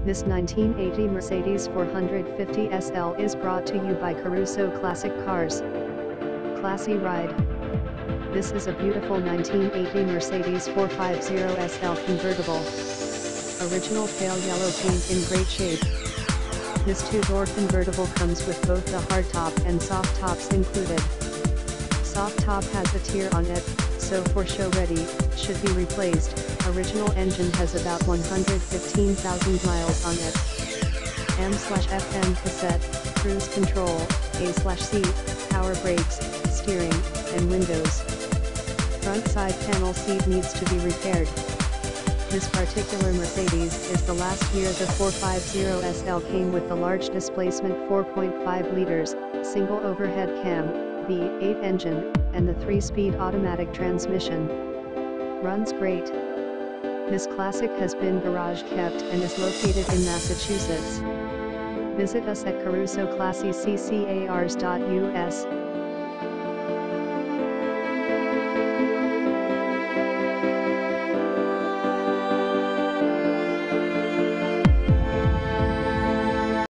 This 1980 Mercedes 450 SL is brought to you by Caruso Classic Cars. Classy ride. This is a beautiful 1980 Mercedes 450 SL convertible. Original pale yellow paint in great shape. This two-door convertible comes with both the hardtop and soft tops included. Soft top has a tear on it, so for show ready, should be replaced, original engine has about 115,000 miles on it. AM slash FM cassette, cruise control, A slash C, power brakes, steering, and windows. Front side panel seat needs to be repaired. This particular Mercedes is the last year the 450 SL came with the large displacement 4.5 liters, single overhead cam, V8 engine, and the 3-speed automatic transmission. Runs great. This classic has been garage kept and is located in Massachusetts. Visit us at carusoclassiccars.us.